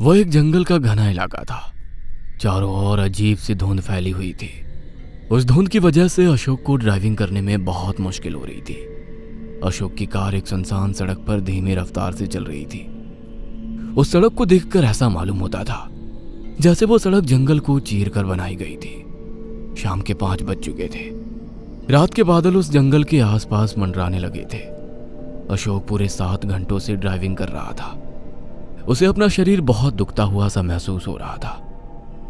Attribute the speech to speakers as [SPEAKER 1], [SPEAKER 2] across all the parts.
[SPEAKER 1] वह एक जंगल का घना इलाका था। चारों ओर अजीब सी धुंध फैली हुई थी। उस धुंध की वजह से अशोक को ड्राइविंग करने में बहुत मुश्किल हो रही थी। अशोक की कार एक सुनसान सड़क पर धीमी रफ्तार से चल रही थी। उस सड़क को देखकर ऐसा मालूम होता था, जैसे वो सड़क जंगल को चीर कर बनाई गई थी। शाम के पाँच बज चुके थे। रात के बादल उस जंगल के आसपास मंडराने लगे थे। अशोक पूरे सात घंटों से ड्राइविंग कर रहा था। उसे अपना शरीर बहुत दुखता हुआ सा महसूस हो रहा था।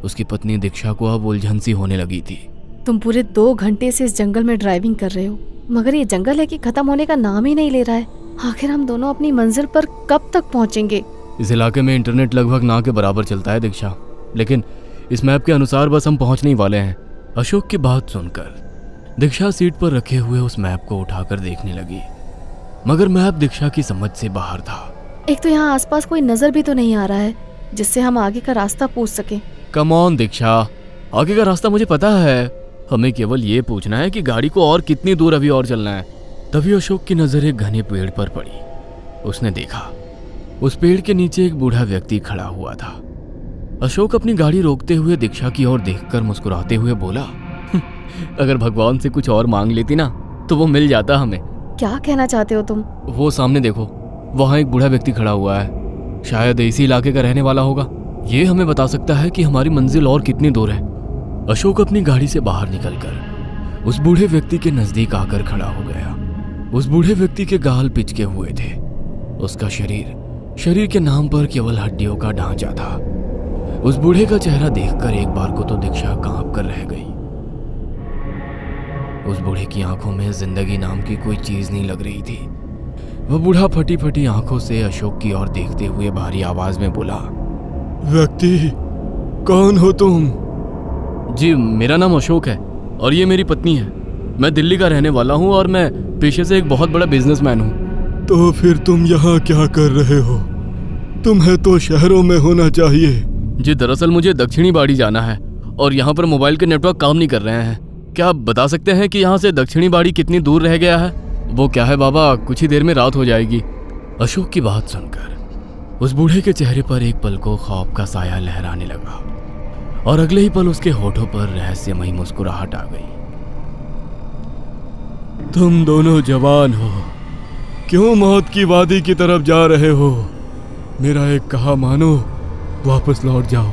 [SPEAKER 1] उसकी पत्नी दीक्षा को अब उलझन सी होने लगी थी।
[SPEAKER 2] तुम पूरे दो घंटे से इस जंगल में ड्राइविंग कर रहे हो मगर ये जंगल है कि खत्म होने का नाम ही नहीं ले रहा है। आखिर हम दोनों अपनी मंजिल पर कब तक पहुँचेंगे?
[SPEAKER 1] इस इलाके में इंटरनेट लगभग ना के बराबर चलता है दीक्षा लेकिन इस मैप के अनुसार बस हम पहुँचने ही वाले हैं अशोक की बात सुनकर। दीक्षा सीट पर रखे हुए उस मैप को उठाकर देखने लगी मगर मैप दीक्षा की समझ से बाहर था।
[SPEAKER 2] एक तो यहाँ आसपास कोई नज़र भी तो नहीं आ रहा है जिससे हम आगे का रास्ता पूछ सके।
[SPEAKER 1] Come on Diksha. आगे का रास्ता मुझे पता है। हमें केवल ये पूछना है कि गाड़ी को और कितनी दूर अभी और चलना है। तभी अशोक की नज़र एक घने पेड़ पर पड़ी। उसने देखा उस पेड़ के नीचे एक बूढ़ा व्यक्ति खड़ा हुआ था। अशोक अपनी गाड़ी रोकते हुए दीक्षा की ओर देखकर मुस्कुराते हुए बोला अगर भगवान से कुछ और मांग लेती ना तो वो मिल जाता हमें।
[SPEAKER 2] क्या कहना चाहते हो तुम?
[SPEAKER 1] वो सामने देखो। वहाँ एक बूढ़ा व्यक्ति खड़ा हुआ है। शायद इसी इलाके का रहने वाला होगा। ये हमें बता सकता है कि हमारी मंजिल और कितनी दूर है। अशोक अपनी गाड़ी से बाहर निकलकर उस बूढ़े व्यक्ति के नज़दीक आकर खड़ा हो गया। उस बूढ़े व्यक्ति के गाल पिचके हुए थे। उसका शरीर शरीर के नाम पर केवल हड्डियों का ढांचा था। उस बूढ़े का चेहरा देखकर एक बार को तो दीक्षा काँप कर रह गई। उस बूढ़े की आँखों में ज़िंदगी नाम की कोई चीज़ नहीं लग रही थी। वह बूढ़ा फटी फटी आँखों से अशोक की ओर देखते हुए भारी आवाज़ में बोला
[SPEAKER 3] व्यक्ति कौन हो तुम?
[SPEAKER 1] जी मेरा नाम अशोक है और ये मेरी पत्नी है। मैं दिल्ली का रहने वाला हूँ और मैं पेशे से एक बहुत बड़ा बिजनेसमैन हूँ।
[SPEAKER 3] तो फिर तुम यहाँ क्या कर रहे हो? तुम्हें तो शहरों में होना चाहिए।
[SPEAKER 1] जी दरअसल मुझे दक्षिणी बाड़ी जाना है और यहाँ पर मोबाइल के नेटवर्क काम नहीं कर रहे हैं। क्या आप बता सकते हैं कि यहाँ से दक्षिणी बाड़ी कितनी दूर रह गया है? वो क्या है बाबा? कुछ ही देर में रात हो जाएगी। अशोक की बात सुनकर उस बूढ़े के चेहरे पर एक पल को खौफ का साया लहराने लगा और अगले ही पल उसके होठों पर रहस्यमयी मुस्कुराहट आ गई।
[SPEAKER 3] तुम दोनों जवान हो। क्यों मौत की वादी की तरफ़ जा रहे हो? मेरा एक कहा मानो, वापस लौट जाओ।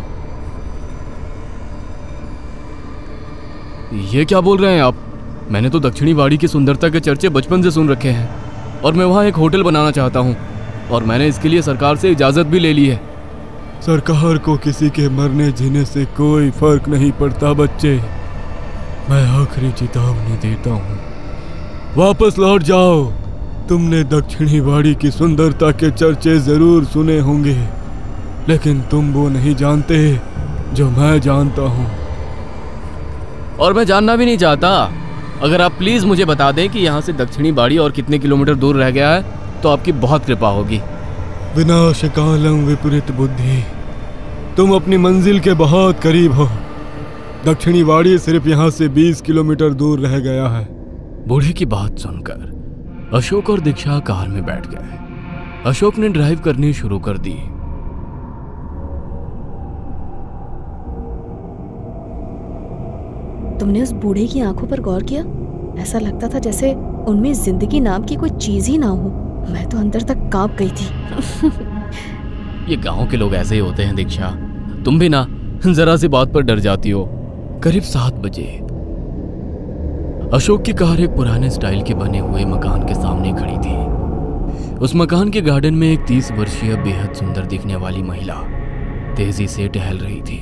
[SPEAKER 1] ये क्या बोल रहे हैं आप? मैंने तो दक्षिणी वाड़ी की सुंदरता के चर्चे बचपन से सुन रखे हैं और मैं वहाँ एक होटल बनाना चाहता हूँ और मैंने इसके लिए सरकार से इजाज़त भी ले ली है।
[SPEAKER 3] सरकार को किसी के मरने जीने से कोई फ़र्क नहीं पड़ता बच्चे। मैं आखिरी चेतावनी देता हूँ। वापस लौट जाओ। तुमने दक्षिणी वाड़ी की सुंदरता के चर्चे ज़रूर सुने होंगे। लेकिन तुम वो नहीं जानते जो मैं जानता हूँ।
[SPEAKER 1] और मैं जानना भी नहीं चाहता। अगर आप प्लीज़ मुझे बता दें कि यहाँ से दक्षिणी बाड़ी और कितने किलोमीटर दूर रह गया है तो आपकी बहुत कृपा होगी।
[SPEAKER 3] विनाश कालम विपरीत बुद्धि तुम अपनी मंजिल के बहुत करीब हो। दक्षिणी वाड़ी सिर्फ़ यहाँ से 20 किलोमीटर दूर रह गया है।
[SPEAKER 1] बूढ़े की बात सुनकर अशोक और दीक्षा कार में बैठ गए। अशोक ने ड्राइव करनी शुरू कर दी।
[SPEAKER 2] तुमने उस बूढ़े की आँखों पर गौर किया? ऐसा लगता था जैसे उनमें ज़िंदगी नाम की कोई चीज़ ही ना हो। मैं तो अंदर तक काँप गई थी।
[SPEAKER 1] ये गाँव के लोग ऐसे ही होते हैं, दीक्षा। तुम भी ना, जरा सी बात पर डर जाती हो। करीब सात बजे। अशोक की कार एक पुराने स्टाइल के बने हुए मकान के सामने खड़ी थी। उस मकान के गार्डन में एक तीस वर्षीय बेहद सुंदर दिखने वाली महिला तेज़ी से टहल रही थी।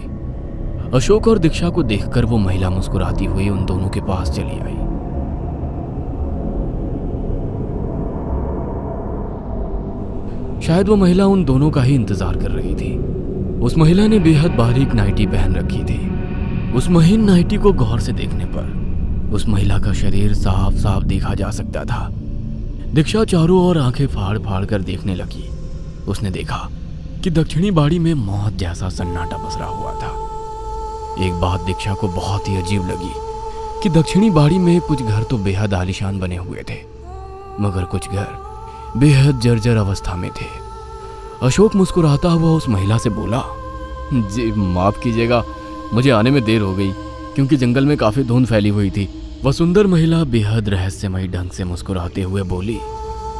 [SPEAKER 1] अशोक और दीक्षा को देखकर वो महिला मुस्कुराती हुई उन दोनों के पास चली आई। शायद वो महिला उन दोनों का ही इंतज़ार कर रही थी। उस महिला ने बेहद बारीक नाइटी पहन रखी थी। उस महीन नाइटी को गौर से देखने पर उस महिला का शरीर साफ़ साफ़ देखा जा सकता था। दीक्षा चारों ओर आँखें फाड़ फाड़ कर देखने लगी। उसने देखा कि दक्षिणी बाड़ी में मौत जैसा सन्नाटा पसरा हुआ था। एक बात दीक्षा को बहुत ही अजीब लगी कि दक्षिणी बाड़ी में कुछ घर तो बेहद आलिशान बने हुए थे मगर कुछ घर बेहद जर्जर अवस्था में थे। अशोक मुस्कुराता हुआ उस महिला से बोला जी माफ़ कीजिएगा मुझे आने में देर हो गई क्योंकि जंगल में काफ़ी धुंध फैली हुई थी। वह सुंदर महिला बेहद रहस्यमय ढंग से मुस्कुराते हुए बोली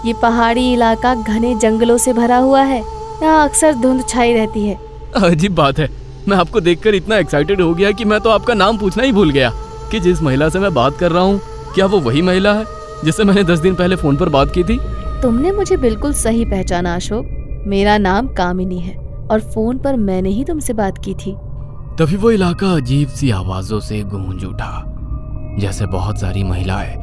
[SPEAKER 2] ये पहाड़ी इलाका घने जंगलों से भरा हुआ है यहाँ अक्सर धुंध छाई रहती है।
[SPEAKER 1] अजीब बात है मैं आपको देखकर इतना एक्साइटेड हो गया कि मैं तो आपका नाम पूछना ही भूल गया कि जिस महिला से मैं बात कर रहा हूँ क्या वो वही महिला है जिससे मैंने दस दिन पहले फ़ोन पर बात की थी?
[SPEAKER 2] तुमने मुझे बिल्कुल सही पहचाना अशोक। मेरा नाम कामिनी है और फ़ोन पर मैंने ही तुमसे बात की थी।
[SPEAKER 1] तभी वो इलाका अजीब सी आवाजों से गूंज उठा। जैसे बहुत सारी महिलाएँ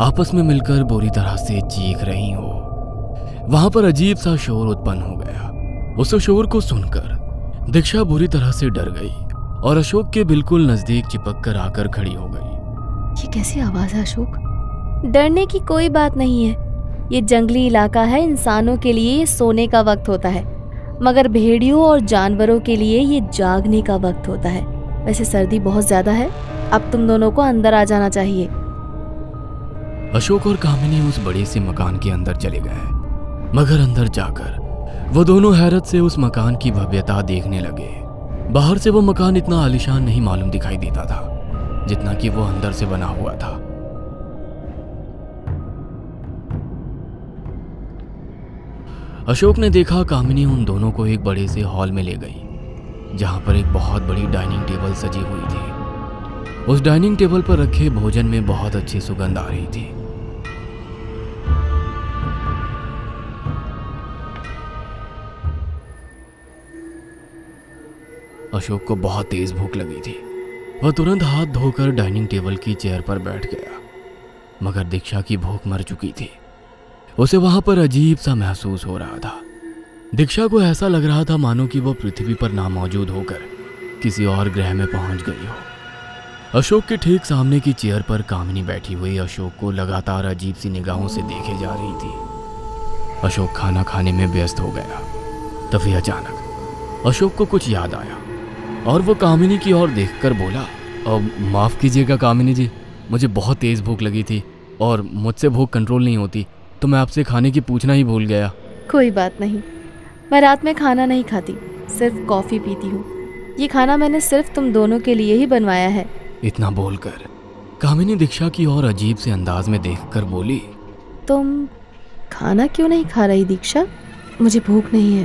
[SPEAKER 1] आपस में मिलकर बुरी तरह से चीख रही हो। वहाँ पर अजीब सा शोर उत्पन्न हो गया। उस शोर को सुनकर दीक्षा बुरी तरह से डर गई और अशोक के बिल्कुल नज़दीक चिपक कर आकर खड़ी हो गई।
[SPEAKER 2] ये कैसी आवाज़ है अशोक? डरने की कोई बात नहीं है। ये जंगली इलाका है इंसानों के लिए ये सोने का वक्त होता है। मगर भेड़ियों और जानवरों के लिए ये जागने का वक्त होता है। वैसे सर्दी बहुत ज़्यादा है अब तुम दोनों को अंदर आ जाना चाहिए।
[SPEAKER 1] अशोक और कामिनी उस बड़े से मकान के अंदर चले गए मगर अंदर जाकर वो दोनों हैरत से उस मकान की भव्यता देखने लगे। बाहर से वो मकान इतना आलिशान नहीं मालूम दिखाई देता था, जितना कि वो अंदर से बना हुआ था। अशोक ने देखा कामिनी उन दोनों को एक बड़े से हॉल में ले गई, जहाँ पर एक बहुत बड़ी डाइनिंग टेबल सजी हुई थी। उस डाइनिंग टेबल पर रखे भोजन में बहुत अच्छी सुगंध आ रही थी। अशोक को बहुत तेज भूख लगी थी। वह तुरंत हाथ धोकर डाइनिंग टेबल की चेयर पर बैठ गया, मगर दीक्षा की भूख मर चुकी थी। उसे वहाँ पर अजीब सा महसूस हो रहा था। दीक्षा को ऐसा लग रहा था मानो कि वह पृथ्वी पर ना मौजूद होकर किसी और ग्रह में पहुँच गई हो। अशोक के ठीक सामने की चेयर पर कामिनी बैठी हुई अशोक को लगातार अजीब सी निगाहों से देखे जा रही थी। अशोक खाना खाने में व्यस्त हो गया, तभी अचानक अशोक को कुछ याद आया। और वो कामिनी की ओर देखकर बोला अब माफ़ कीजिएगा कामिनी जी मुझे बहुत तेज़ भूख लगी थी और मुझसे भूख कंट्रोल नहीं होती तो मैं आपसे खाने की पूछना ही भूल गया।
[SPEAKER 2] कोई बात नहीं मैं रात में खाना नहीं खाती सिर्फ़ कॉफ़ी पीती हूँ। ये खाना मैंने सिर्फ़ तुम दोनों के लिए ही बनवाया है।
[SPEAKER 1] इतना बोलकर कामिनी दीक्षा की ओर अजीब से अंदाज में देखकर बोली
[SPEAKER 2] तुम खाना क्यों नहीं खा रही दीक्षा? मुझे भूख नहीं है।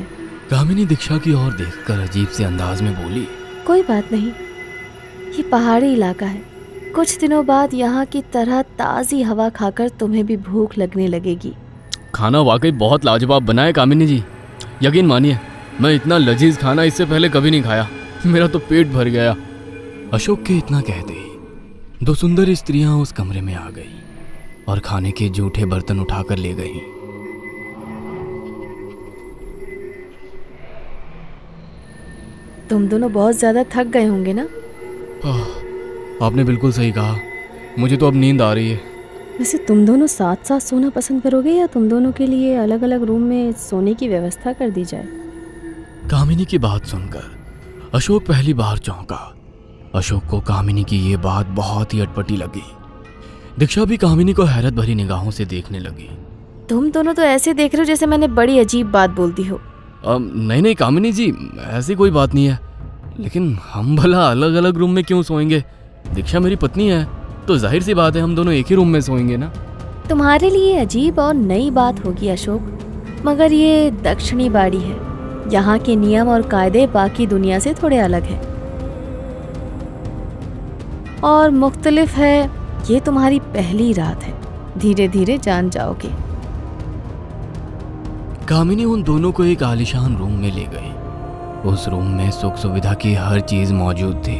[SPEAKER 1] कामिनी दीक्षा की ओर देखकर अजीब से अंदाज में बोली
[SPEAKER 2] कोई बात नहीं। ये पहाड़ी इलाका है। कुछ दिनों बाद यहाँ की तरह ताज़ी हवा खाकर तुम्हें भी भूख लगने लगेगी।
[SPEAKER 1] खाना वाकई बहुत लाजवाब बना है कामिनी जी। यकीन मानिए, मैं इतना लजीज खाना इससे पहले कभी नहीं खाया। मेरा तो पेट भर गया। अशोक के इतना कहते ही दो सुंदर स्त्रियाँ उस कमरे में आ गई और खाने के जूठे बर्तन उठाकर ले गई।
[SPEAKER 2] तुम दोनों बहुत ज़्यादा थक गए होंगे ना?
[SPEAKER 1] आपने बिल्कुल सही कहा। मुझे तो अब नींद आ रही है।
[SPEAKER 2] वैसे तुम दोनों साथ साथ सोना पसंद करोगे या तुम दोनों के लिए अलग अलग रूम में सोने की व्यवस्था कर दी जाए?
[SPEAKER 1] कामिनी की बात सुनकर अशोक पहली बार चौंका। अशोक को कामिनी की ये बात बहुत ही अटपटी लगी। दीक्षा भी कामिनी को हैरत भरी निगाहों से देखने लगी।
[SPEAKER 2] तुम दोनों तो ऐसे देख रहे हो जैसे मैंने बड़ी अजीब बात बोल दी हो।
[SPEAKER 1] नहीं नहीं, कामिनी जी, ऐसी कोई बात नहीं है। लेकिन हम भला अलग अलग रूम में क्यों सोएँगे? दीक्षा मेरी पत्नी है तो ज़ाहिर सी बात है हम दोनों एक ही रूम में सोएँगे ना?
[SPEAKER 2] तुम्हारे लिए अजीब और नई बात होगी अशोक, मगर ये दक्षिणी बाड़ी है। यहाँ के नियम और कायदे बाकी दुनिया से थोड़े अलग हैं। और मुख्तलिफ़ है, ये तुम्हारी पहली रात है। धीरे धीरे जान जाओगे।
[SPEAKER 1] कामिनी उन दोनों को एक आलिशान रूम में ले गई उस रूम में सुख सुविधा की हर चीज़ मौजूद थी।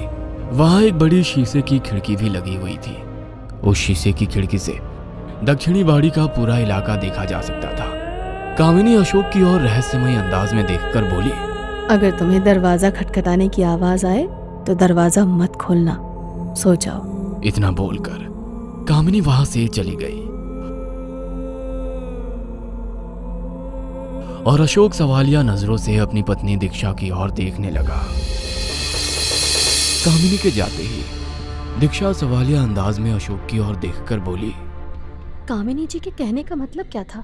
[SPEAKER 1] वहाँ एक बड़ी शीशे की खिड़की भी लगी हुई थी। उस शीशे की खिड़की से दक्षिणी बाड़ी का पूरा इलाका देखा जा सकता था। कामिनी अशोक की ओर रहस्यमय अंदाज में देखकर बोली
[SPEAKER 2] अगर तुम्हें दरवाज़ा खटखटाने की आवाज़ आए तो दरवाज़ा मत खोलना। सो जाओ।
[SPEAKER 1] इतना बोलकर कामिनी वहाँ से चली गई। और अशोक सवालिया नज़रों से अपनी पत्नी दीक्षा की ओर देखने लगा। कामिनी के जाते ही दीक्षा सवालिया अंदाज में अशोक की ओर देखकर बोली
[SPEAKER 2] कामिनी जी के कहने का मतलब क्या था?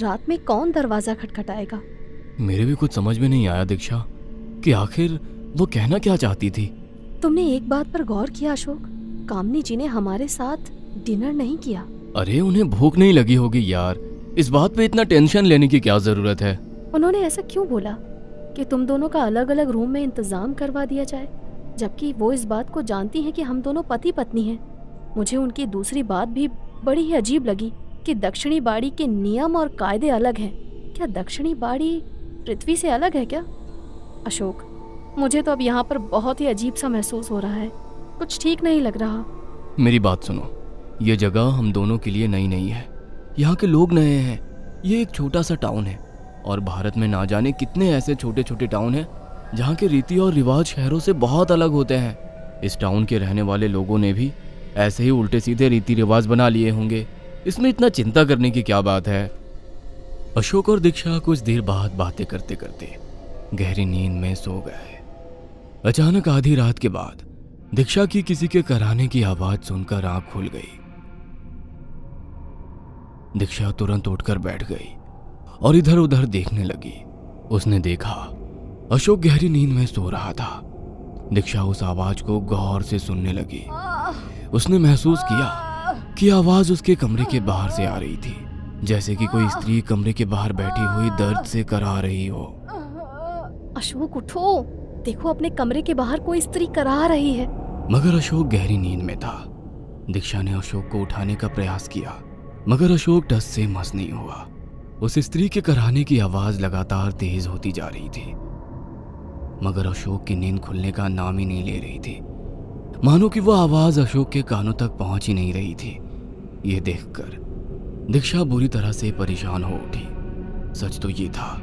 [SPEAKER 2] रात में कौन दरवाज़ा खटखटाएगा?
[SPEAKER 1] मेरे भी कुछ समझ में नहीं आया दीक्षा कि आखिर वो कहना क्या चाहती थी।
[SPEAKER 2] तुमने एक बात पर गौर किया अशोक? कामनी जी ने हमारे साथ डिनर नहीं किया।
[SPEAKER 1] अरे उन्हें भूख नहीं लगी होगी यार। इस बात पे इतना टेंशन लेने की क्या ज़रूरत है?
[SPEAKER 2] उन्होंने ऐसा क्यों बोला कि तुम दोनों का अलग अलग रूम में इंतज़ाम करवा दिया जाए? जबकि वो इस बात को जानती हैं कि हम दोनों पति पत्नी हैं। मुझे उनकी दूसरी बात भी बड़ी ही अजीब लगी कि दक्षिणी बाड़ी के नियम और कायदे अलग हैं। क्या दक्षिणी बाड़ी पृथ्वी से अलग है क्या? अशोक मुझे तो अब यहाँ पर बहुत ही अजीब सा महसूस हो रहा है। कुछ ठीक नहीं लग रहा।
[SPEAKER 1] मेरी बात सुनो। ये जगह हम दोनों के लिए नई नहीं है। यहाँ के लोग नए हैं। ये एक छोटा सा टाउन है। और भारत में ना जाने कितने ऐसे छोटे छोटे टाउन हैं, जहाँ के रीति और रिवाज शहरों से बहुत अलग होते हैं। इस टाउन के रहने वाले लोगों ने भी ऐसे ही उल्टे सीधे रीति रिवाज बना लिए होंगे। इसमें इतना चिंता करने की क्या बात है? अशोक और दीक्षा कुछ देर बाद बातें करते करते गहरी नींद में सो गए। अचानक आधी रात के बाद दीक्षा की किसी के कराने की आवाज़ सुनकर आँख खुल गई। दीक्षा तुरंत उठकर बैठ गई और इधर उधर देखने लगी। उसने देखा अशोक गहरी नींद में सो रहा था। दीक्षा उस आवाज़ को गौर से सुनने लगी। उसने महसूस किया कि आवाज़ उसके कमरे के बाहर से आ रही थी जैसे कि कोई स्त्री कमरे के बाहर बैठी हुई दर्द से करा रही हो।
[SPEAKER 2] अशोक उठो। देखो अपने कमरे के बाहर कोई स्त्री करा रही है।
[SPEAKER 1] मगर अशोक गहरी नींद में था। दीक्षा ने अशोक को उठाने का प्रयास किया। मगर अशोक टस से मस नहीं हुआ। उस स्त्री के कराने की आवाज़ लगातार तेज होती जा रही थी। मगर अशोक की नींद खुलने का नाम ही नहीं ले रही थी। मानो कि वह आवाज़ अशोक के कानों तक पहुँच ही नहीं रही थी। ये देखकर दीक्षा बुरी तरह से परेशान हो उठी। सच तो ये था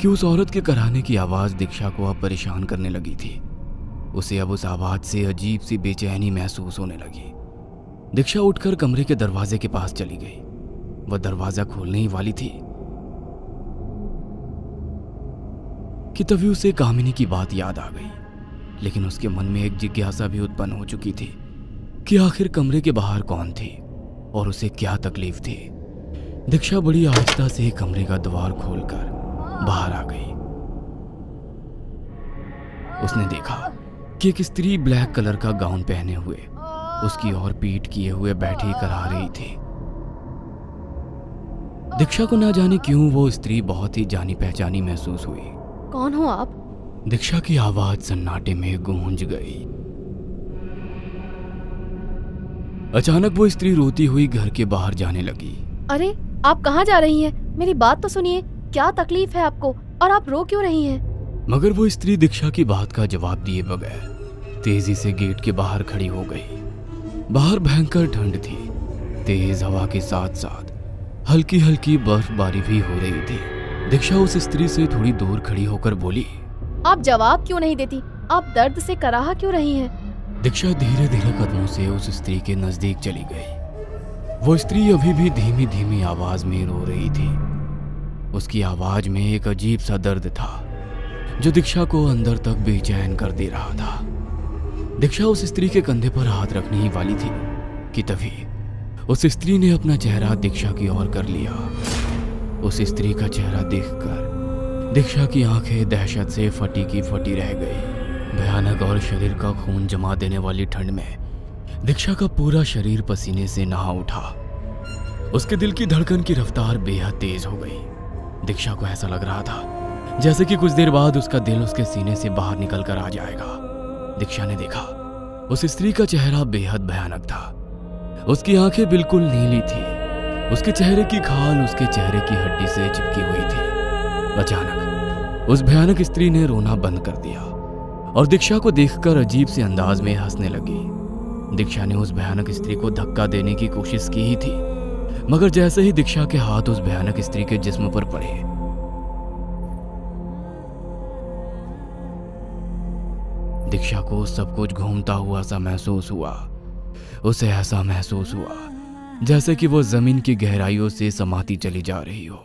[SPEAKER 1] कि उस औरत के कराने की आवाज़ दीक्षा को अब परेशान करने लगी थी। उसे अब उस आवाज़ से अजीब सी बेचैनी महसूस होने लगी। दीक्षा उठकर कमरे के दरवाजे के पास चली गई। वह दरवाज़ा खोलने ही वाली थी। कि तभी उसे कामिनी की बात याद आ गई, लेकिन उसके मन में एक जिज्ञासा भी उत्पन्न हो चुकी थी कि आखिर कमरे के बाहर कौन थी और उसे क्या तकलीफ़ थी। दीक्षा बड़ी आहिस्ता से कमरे का द्वार खोलकर बाहर आ गई। उसने देखा कि एक स्त्री ब्लैक कलर का गाउन पहने हुए उसकी ओर पीठ किए हुए बैठी करा रही थी। दीक्षा को ना जाने क्यों वो स्त्री बहुत ही जानी पहचानी महसूस हुई।
[SPEAKER 2] कौन हो आप?
[SPEAKER 1] दीक्षा की आवाज़ सन्नाटे में गूंज गई। अचानक वो स्त्री रोती हुई घर के बाहर जाने लगी।
[SPEAKER 2] अरे आप कहाँ जा रही हैं? मेरी बात तो सुनिए। क्या तकलीफ़ है आपको? और आप रो क्यों रही हैं?
[SPEAKER 1] मगर वो स्त्री दीक्षा की बात का जवाब दिए बगैर तेज़ी से गेट के बाहर खड़ी हो गई। बाहर भयंकर ठंड थी। तेज हवा के साथ साथ हल्की हल्की बर्फबारी भी हो रही थी। दीक्षा उस स्त्री से थोड़ी दूर खड़ी होकर बोली
[SPEAKER 2] आप जवाब क्यों नहीं देती? आप दर्द से कराह क्यों रही हैं?
[SPEAKER 1] दीक्षा धीरे धीरे कदमों से उस स्त्री के नज़दीक चली गई। वो स्त्री अभी भी धीमी धीमी आवाज़ में रो रही थी। उसकी आवाज़ में एक अजीब सा दर्द था जो दीक्षा को अंदर तक बेचैन कर दे रहा था। दीक्षा उस स्त्री के कंधे पर हाथ रखने ही वाली थी, कि तभी उस स्त्री ने अपना चेहरा दीक्षा की ओर कर लिया। उस स्त्री का चेहरा देखकर दीक्षा की आँखें दहशत से फटी की फटी रह गई। भयानक और शरीर का खून जमा देने वाली ठंड में दीक्षा का पूरा शरीर पसीने से नहा उठा। उसके दिल की धड़कन की रफ्तार बेहद तेज हो गई। दीक्षा को ऐसा लग रहा था, जैसे कि कुछ देर बाद उसका दिल उसके सीने से बाहर निकल कर आ जाएगा। दीक्षा ने देखा, उस स्त्री का चेहरा बेहद भयानक था। उसकी आँखें बिल्कुल नीली थी। उसके चेहरे की खाल उसके चेहरे की हड्डी से चिपकी हुई थी। अचानक, उस भयानक स्त्री ने रोना बंद कर दिया और दीक्षा को देखकर अजीब से अंदाज में हंसने लगी। दीक्षा ने उस भयानक स्त्री को धक्का देने की कोशिश की ही थी, मगर जैसे ही दीक्षा के हाथ उस भयानक स्त्री के जिस्म पर पड़े दीक्षा को सब कुछ घूमता हुआ सा महसूस हुआ। उसे ऐसा महसूस हुआ, जैसे कि वो ज़मीन की गहराइयों से समाती चली जा रही हो।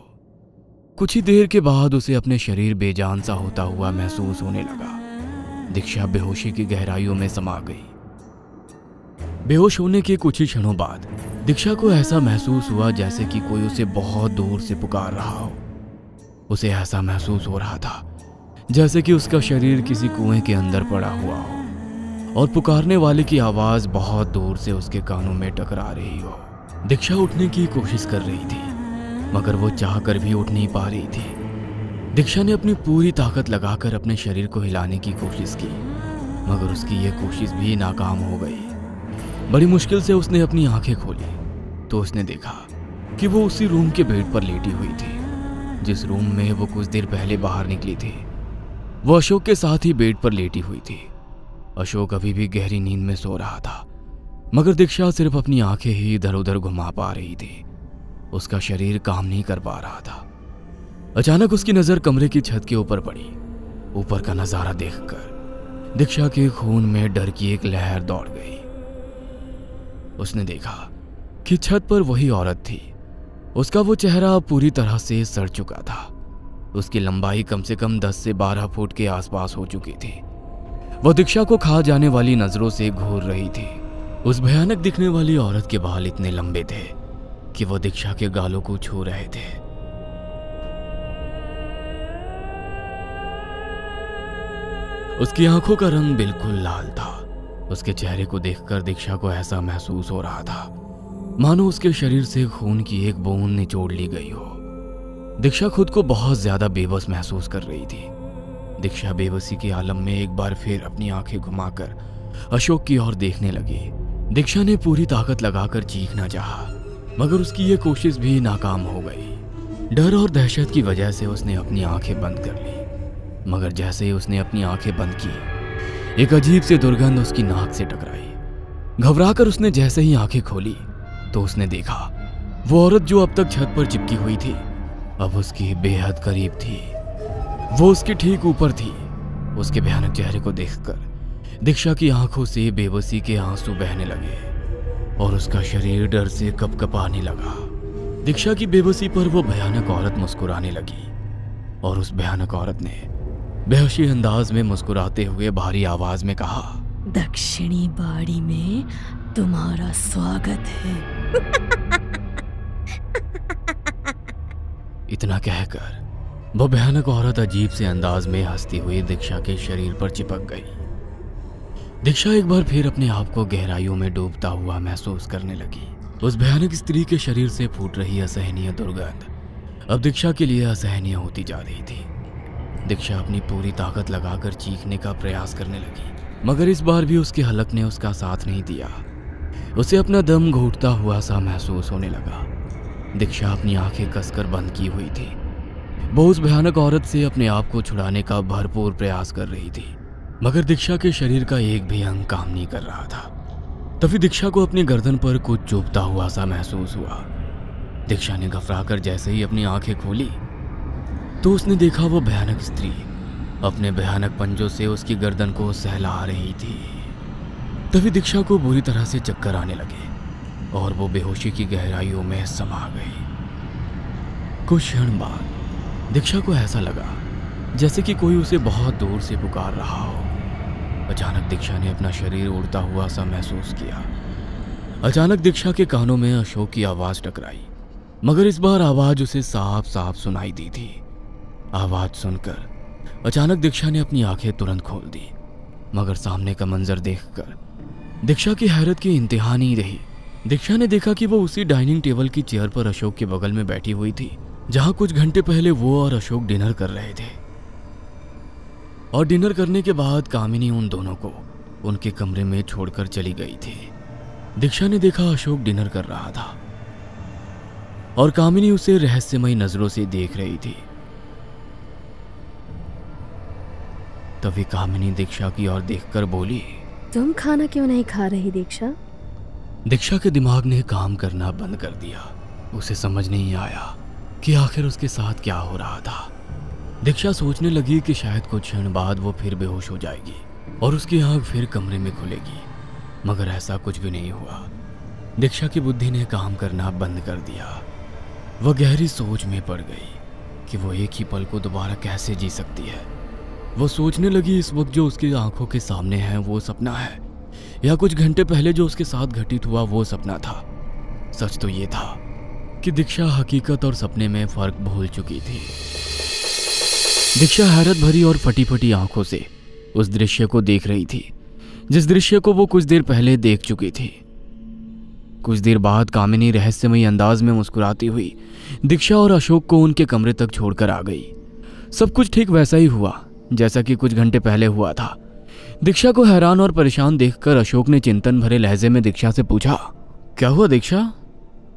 [SPEAKER 1] कुछ ही देर के बाद उसे अपने शरीर बेजान सा होता हुआ महसूस होने लगा। दीक्षा बेहोशी की गहराइयों में समा गई। बेहोश होने के कुछ ही क्षणों बाद दीक्षा को ऐसा महसूस हुआ जैसे कि कोई उसे बहुत दूर से पुकार रहा हो। उसे ऐसा महसूस हो रहा था जैसे कि उसका शरीर किसी कुएँ के अंदर पड़ा हुआ हो और पुकारने वाले की आवाज़ बहुत दूर से उसके कानों में टकरा रही हो। दीक्षा उठने की कोशिश कर रही थी, मगर वो चाह कर भी उठ नहीं पा रही थी। दीक्षा ने अपनी पूरी ताकत लगाकर अपने शरीर को हिलाने की कोशिश की, मगर उसकी यह कोशिश भी नाकाम हो गई। बड़ी मुश्किल से उसने अपनी आँखें खोली तो उसने देखा कि वो उसी रूम के बेड पर लेटी हुई थी, जिस रूम में वो कुछ देर पहले बाहर निकली थी। वो अशोक के साथ ही बेड पर लेटी हुई थी। अशोक अभी भी गहरी नींद में सो रहा था, मगर दीक्षा सिर्फ़ अपनी आँखें ही इधर उधर घुमा पा रही थी। उसका शरीर काम नहीं कर पा रहा था। अचानक उसकी नज़र कमरे की छत के ऊपर पड़ी। ऊपर का नज़ारा देखकर दीक्षा के खून में डर की एक लहर दौड़ गई। उसने देखा कि छत पर वही औरत थी। उसका वो चेहरा पूरी तरह से सड़ चुका था। उसकी लंबाई कम से कम 10 से 12 फुट के आसपास हो चुकी थी। वो दीक्षा को खा जाने वाली नज़रों से घूर रही थी। उस भयानक दिखने वाली औरत के बाल इतने लंबे थे कि वो दीक्षा के गालों को छू रहे थे। उसकी आँखों का रंग बिल्कुल लाल था। उसके चेहरे को देखकर दीक्षा को ऐसा महसूस हो रहा था। मानो उसके शरीर से खून की एक बूंद निचोड़ ली गई हो। दीक्षा खुद को बहुत ज़्यादा बेबस महसूस कर रही थी। दीक्षा बेबसी के आलम में एक बार फिर अपनी आँखें घुमाकर अशोक की ओर देखने लगी। दीक्षा ने पूरी ताकत लगाकर चीखना चाहा, मगर उसकी यह कोशिश भी नाकाम हो गई। डर और दहशत की वजह से उसने अपनी आँखें बंद कर ली मगर जैसे ही उसने अपनी आँखें बंद की एक अजीब सी दुर्गंध उसकी नाक से टकराई। घबराकर उसने जैसे ही आँखें खोली तो उसने देखा वो औरत जो अब तक छत पर चिपकी हुई थी अब उसकी बेहद करीब थी। वो उसके ठीक ऊपर थी। उसके भयानक चेहरे को देखकर दीक्षा की आँखों से बेबसी के आँसू बहने लगे और उसका शरीर डर से कपकपाने लगा। दीक्षा की बेबसी पर वो भयानक औरत मुस्कुराने लगी और उस भयानक औरत ने बेहोशी अंदाज में मुस्कुराते हुए भारी आवाज़ में कहा,
[SPEAKER 2] दक्षिणी बाड़ी में तुम्हारा स्वागत है।
[SPEAKER 1] इतना कहकर, वो भयानक औरत अजीब से अंदाज में हंसती हुई दीक्षा के शरीर पर चिपक गई। दीक्षा एक बार फिर अपने आप को गहराइयों में डूबता हुआ महसूस करने लगी। उस भयानक स्त्री के शरीर से फूट रही असहनीय दुर्गंध। अब दीक्षा के लिए असहनीय होती जा रही थी। दीक्षा अपनी पूरी ताकत लगाकर चीखने का प्रयास करने लगी, मगर इस बार भी उसके हलक ने उसका साथ नहीं दिया। उसे अपना दम घूटता हुआ सा महसूस होने लगा। दीक्षा अपनी आँखें कसकर बंद की हुई थी। वो उस भयानक औरत से अपने आप को छुड़ाने का भरपूर प्रयास कर रही थी, मगर दीक्षा के शरीर का एक भी अंग काम नहीं कर रहा था। तभी दीक्षा को अपनी गर्दन पर कुछ चुभता हुआ सा महसूस हुआ। दीक्षा ने घबराकर जैसे ही अपनी आँखें खोली तो उसने देखा वो भयानक स्त्री अपने भयानक पंजों से उसकी गर्दन को सहला रही थी। तभी दीक्षा को बुरी तरह से चक्कर आने लगे। और वो बेहोशी की गहराइयों में समा गई। कुछ क्षण बाद दीक्षा को ऐसा लगा, जैसे कि कोई उसे बहुत दूर से पुकार रहा हो। अचानक दीक्षा ने अपना शरीर उड़ता हुआ सा महसूस किया। अचानक दीक्षा के कानों में अशोक की आवाज़ टकराई, मगर इस बार आवाज़ उसे साफ़ साफ़ सुनाई दी थी। आवाज़ सुनकर अचानक दीक्षा ने अपनी आँखें तुरंत खोल दी, मगर सामने का मंजर देखकर दीक्षा की हैरत की इंतहा नहीं रही। दीक्षा ने देखा कि वो उसी डाइनिंग टेबल की चेयर पर अशोक के बगल में बैठी हुई थी, जहाँ कुछ घंटे पहले वो और अशोक डिनर कर रहे थे। और डिनर करने के बाद कामिनी उन दोनों को उनके कमरे में छोड़कर चली गई थी। दीक्षा ने देखा अशोक डिनर कर रहा था। और कामिनी उसे रहस्यमयी नज़रों से देख रही थी। तभी कामिनी दीक्षा की ओर देखकर बोली,
[SPEAKER 2] तुम खाना क्यों नहीं खा रही दीक्षा?
[SPEAKER 1] दीक्षा के दिमाग ने काम करना बंद कर दिया। उसे समझ नहीं आया कि आखिर उसके साथ क्या हो रहा था। दीक्षा सोचने लगी कि शायद कुछ क्षण बाद वो फिर बेहोश हो जाएगी और उसकी आँख फिर कमरे में खुलेगी, मगर ऐसा कुछ भी नहीं हुआ। दीक्षा की बुद्धि ने काम करना बंद कर दिया। वह गहरी सोच में पड़ गई कि वो एक ही पल को दोबारा कैसे जी सकती है। वो सोचने लगी इस वक्त जो उसकी आँखों के सामने है, वो सपना है। या कुछ घंटे पहले जो उसके साथ घटित हुआ वो सपना था। सच तो ये था कि दीक्षा हकीकत और सपने में फ़र्क भूल चुकी थी। दीक्षा हैरत भरी और फटी फटी आँखों से उस दृश्य को देख रही थी, जिस दृश्य को वो कुछ देर पहले देख चुकी थी। कुछ देर बाद कामिनी रहस्यमयी अंदाज में मुस्कुराती हुई दीक्षा और अशोक को उनके कमरे तक छोड़कर आ गई। सब कुछ ठीक वैसा ही हुआ, जैसा कि कुछ घंटे पहले हुआ था। दीक्षा को हैरान और परेशान देखकर अशोक ने चिंतन भरे लहजे में दीक्षा से पूछा क्या हुआ दीक्षा?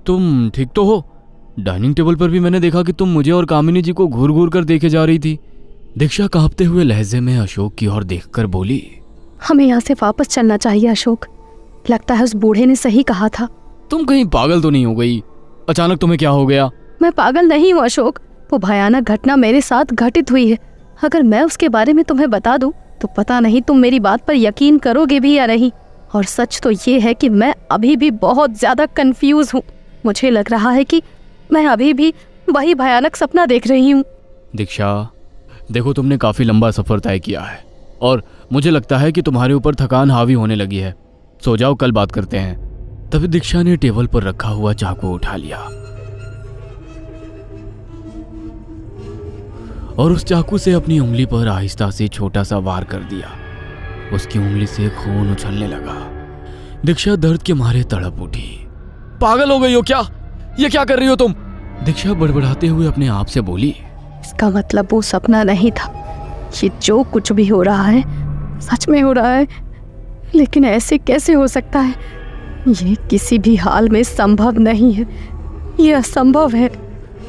[SPEAKER 1] तुम ठीक तो हो? डाइनिंग टेबल पर भी मैंने देखा कि तुम मुझे और कामिनी जी को घूर घूर कर देखे जा रही थी। दीक्षा कांपते हुए लहजे में अशोक की ओर देखकर बोली
[SPEAKER 2] हमें यहाँ से वापस चलना चाहिए अशोक। लगता है उस बूढ़े ने सही कहा था।
[SPEAKER 1] तुम कहीं पागल तो नहीं हो गई? अचानक तुम्हें क्या हो गया?
[SPEAKER 2] मैं पागल नहीं हूँ अशोक। वो भयानक घटना मेरे साथ घटित हुई है। अगर मैं उसके बारे में तुम्हें बता दूँ तो पता नहीं तुम मेरी बात पर यकीन करोगे भी या नहीं। और सच तो ये है कि मैं अभी भी बहुत ज़्यादा कंफ्यूज हूँ। मुझे लग रहा है कि मैं अभी भी वही भयानक सपना देख रही हूँ।
[SPEAKER 1] दीक्षा, देखो तुमने काफ़ी लंबा सफ़र तय किया है, और मुझे लगता है कि तुम्हारे ऊपर थकान हावी होने लगी है। सो जाओ, कल बात करते हैं। तभी दीक्षा ने टेबल पर रखा हुआ चाकू उठा लिया। और उस चाकू से अपनी उंगली पर आहिस्ता से छोटा सा वार कर दिया। उसकी उंगली से खून उछलने लगा। दीक्षा दर्द के मारे तड़प उठी। पागल हो गई हो क्या? ये क्या कर रही हो तुम? दीक्षा बड़बड़ाते हुए अपने आप से बोली
[SPEAKER 2] इसका मतलब वो सपना नहीं था ये जो कुछ भी हो रहा है सच में हो रहा है। लेकिन ऐसे कैसे हो सकता है? ये किसी भी हाल में संभव नहीं है। ये असंभव है।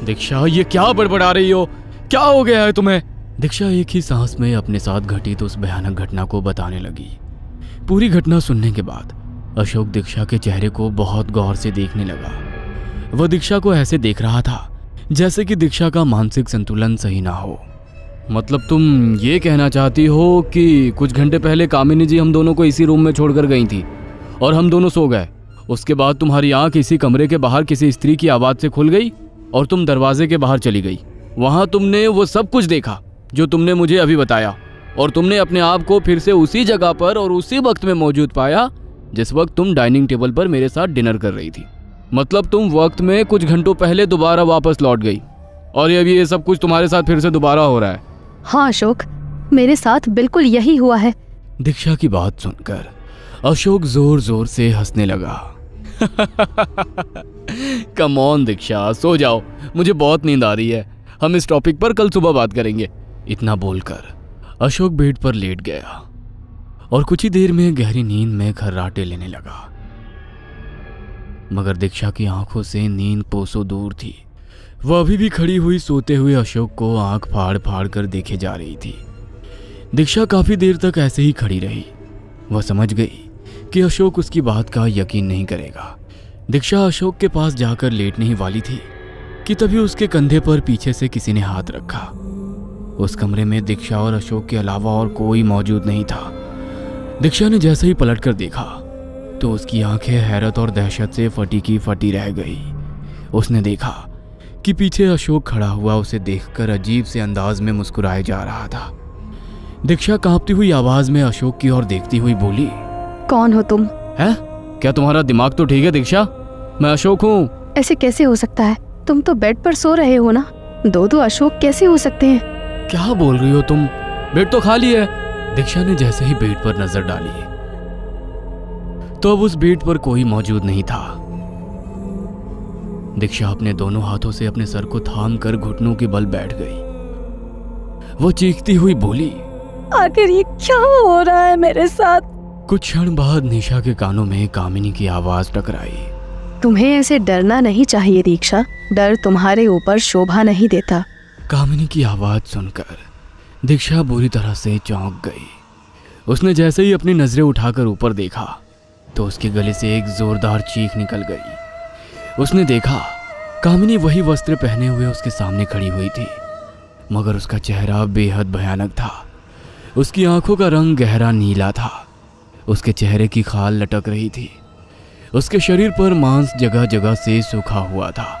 [SPEAKER 1] दीक्षा ये क्या बड़बड़ा रही हो? क्या हो गया है तुम्हें? दीक्षा एक ही सांस में अपने साथ घटित उस भयानक घटना को बताने लगी। पूरी घटना सुनने के बाद, अशोक दीक्षा के चेहरे को बहुत गौर से देखने लगा। वह दीक्षा को ऐसे देख रहा था, जैसे कि दीक्षा का मानसिक संतुलन सही ना हो। मतलब तुम ये कहना चाहती हो कि कुछ घंटे पहले कामिनी जी हम दोनों को इसी रूम में छोड़कर गई थी, और हम दोनों सो गए। उसके बाद तुम्हारी आँख इसी कमरे के बाहर किसी स्त्री की आवाज़ से खुल गई, और तुम दरवाजे के बाहर चली गई। वहाँ तुमने वो सब कुछ देखा जो तुमने मुझे अभी बताया और तुमने अपने आप को फिर से उसी जगह पर और उसी वक्त में मौजूद पाया जिस वक्त तुम डाइनिंग टेबल पर मेरे साथ डिनर कर रही थी। मतलब तुम वक्त में कुछ घंटों पहले दोबारा वापस लौट गई और ये अभी ये सब कुछ तुम्हारे साथ फिर से दोबारा हो रहा है।
[SPEAKER 2] हाँ अशोक मेरे साथ बिल्कुल यही हुआ है।
[SPEAKER 1] दीक्षा की बात सुनकर अशोक ज़ोर ज़ोर से हंसने लगा। कम ऑन दीक्षा सो जाओ मुझे बहुत नींद आ रही है। हम इस टॉपिक पर कल सुबह बात करेंगे। इतना बोलकर अशोक बेड पर लेट गया और कुछ ही देर में गहरी नींद में खर्राटे लेने लगा। मगर दीक्षा की आँखों से नींद कोसों दूर थी। वह अभी भी खड़ी हुई सोते हुए अशोक को आँख फाड़ फाड़ कर देखे जा रही थी। दीक्षा काफ़ी देर तक ऐसे ही खड़ी रही। वह समझ गई कि अशोक उसकी बात का यकीन नहीं करेगा। दीक्षा अशोक के पास जाकर लेटने ही वाली थी। कि तभी उसके कंधे पर पीछे से किसी ने हाथ रखा। उस कमरे में दीक्षा और अशोक के अलावा और कोई मौजूद नहीं था। दीक्षा ने जैसे ही पलट कर देखा तो उसकी आँखें हैरत और दहशत से फटी की फटी रह गई। उसने देखा कि पीछे अशोक खड़ा हुआ उसे देखकर अजीब से अंदाज में मुस्कुराए जा रहा था। दीक्षा कांपती हुई आवाज़ में अशोक की ओर देखती हुई बोली
[SPEAKER 2] कौन हो तुम?
[SPEAKER 1] है? क्या तुम्हारा दिमाग तो ठीक है दीक्षा? मैं अशोक हूँ।
[SPEAKER 2] ऐसे कैसे हो सकता है? तुम तो बेड पर सो रहे हो ना? दो दो अशोक कैसे हो सकते हैं?
[SPEAKER 1] क्या बोल रही हो तुम? बेड तो खाली है। दीक्षा ने जैसे ही बेड पर नज़र डाली तो अब उस बेड पर कोई मौजूद नहीं था। दीक्षा अपने दोनों हाथों से अपने सर को थाम कर घुटनों के बल बैठ गई। वो चीखती हुई बोली
[SPEAKER 2] आखिर ये क्या हो रहा है मेरे साथ?
[SPEAKER 1] कुछ क्षण बाद निशा के कानों में कामिनी की आवाज़ टकराई।
[SPEAKER 2] तुम्हें ऐसे डरना नहीं चाहिए दीक्षा। डर तुम्हारे ऊपर शोभा नहीं देता।
[SPEAKER 1] कामिनी की आवाज़ सुनकर दीक्षा बुरी तरह से चौंक गई। उसने जैसे ही अपनी नज़रें उठाकर ऊपर देखा तो उसके गले से एक जोरदार चीख निकल गई। उसने देखा, कामिनी वही वस्त्र पहने हुए उसके सामने खड़ी हुई थी, मगर उसका चेहरा बेहद भयानक था। उसकी आँखों का रंग गहरा नीला था। उसके चेहरे की खाल लटक रही थी। उसके शरीर पर मांस जगह जगह से सूखा हुआ था।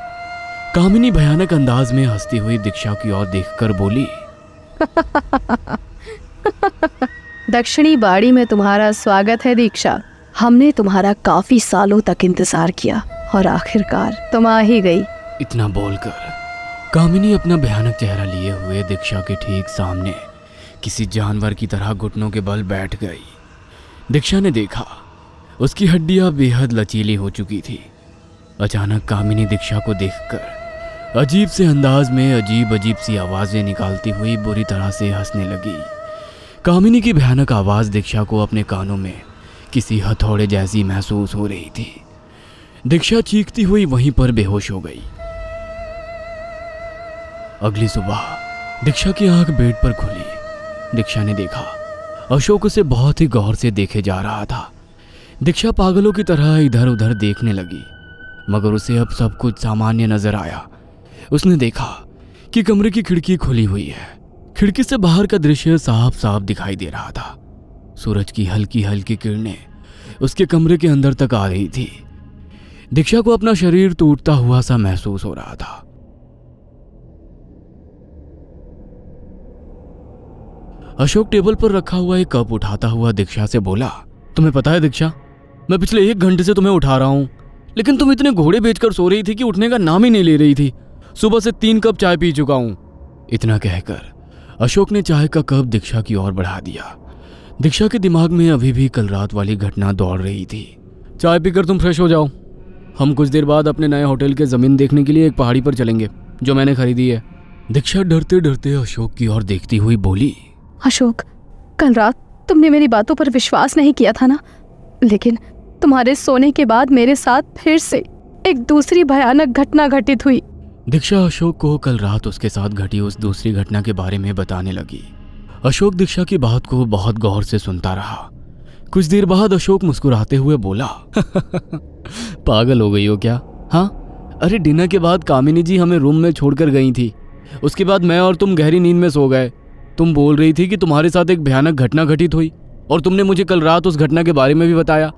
[SPEAKER 1] कामिनी भयानक अंदाज में हंसती हुई दीक्षा की ओर देखकर बोली
[SPEAKER 2] दक्षिणी बाड़ी में तुम्हारा स्वागत है दीक्षा। हमने तुम्हारा काफ़ी सालों तक इंतज़ार किया और आखिरकार तुम आ ही गई।
[SPEAKER 1] इतना बोलकर कामिनी अपना भयानक चेहरा लिए हुए दीक्षा के ठीक सामने किसी जानवर की तरह घुटनों के बल बैठ गई। दीक्षा ने देखा उसकी हड्डियाँ बेहद लचीली हो चुकी थी। अचानक कामिनी दीक्षा को देखकर अजीब से अंदाज में अजीब अजीब सी आवाज़ें निकालती हुई बुरी तरह से हंसने लगी। कामिनी की भयानक आवाज़ दीक्षा को अपने कानों में किसी हथौड़े जैसी महसूस हो रही थी। दीक्षा चीखती हुई वहीं पर बेहोश हो गई। अगली सुबह दीक्षा की आँख बेड पर खुली। दीक्षा ने देखा, अशोक उसे बहुत ही गौर से देखे जा रहा था। दीक्षा पागलों की तरह इधर उधर देखने लगी, मगर उसे अब सब कुछ सामान्य नज़र आया। उसने देखा कि कमरे की खिड़की खुली हुई है। खिड़की से बाहर का दृश्य साफ़ साफ़ दिखाई दे रहा था। सूरज की हल्की हल्की किरणें उसके कमरे के अंदर तक आ रही थी। दीक्षा को अपना शरीर टूटता हुआ सा महसूस हो रहा था। अशोक टेबल पर रखा हुआ एक कप उठाता हुआ दीक्षा से बोला, तुम्हें पता है दीक्षा मैं पिछले एक घंटे से तुम्हें उठा रहा हूँ, लेकिन तुम इतने घोड़े बेचकर सो रही थी कि उठने का नाम ही नहीं ले रही थी। सुबह से तीन कप चाय पी चुका हूँ। इतना कहकर अशोक ने चाय का कप दीक्षा की ओर बढ़ा दिया। दीक्षा के दिमाग में अभी भी कल रात वाली घटना दौड़ रही थी। चाय पीकर तुम फ्रेश हो जाओ। हम कुछ देर बाद अपने नए होटल के ज़मीन देखने के लिए एक पहाड़ी पर चलेंगे, जो मैंने खरीदी है। दीक्षा डरते डरते अशोक की ओर देखती हुई बोली,
[SPEAKER 4] अशोक, कल रात तुमने मेरी बातों पर विश्वास नहीं किया था ना? लेकिन तुम्हारे सोने के बाद मेरे साथ फिर से एक दूसरी भयानक घटना घटित हुई।
[SPEAKER 1] दीक्षा अशोक को कल रात उसके साथ घटी उस दूसरी घटना के बारे में बताने लगी। अशोक दीक्षा की बात को बहुत गौर से सुनता रहा। कुछ देर बाद अशोक मुस्कुराते हुए बोला, पागल हो गई हो क्या? हाँ? अरे, डिनर के बाद कामिनी जी हमें रूम में छोड़कर गई थी। उसके बाद मैं और तुम गहरी नींद में सो गए। तुम बोल रही थी कि तुम्हारे साथ एक भयानक घटना घटित हुई, और तुमने मुझे कल रात उस घटना के बारे में भी बताया।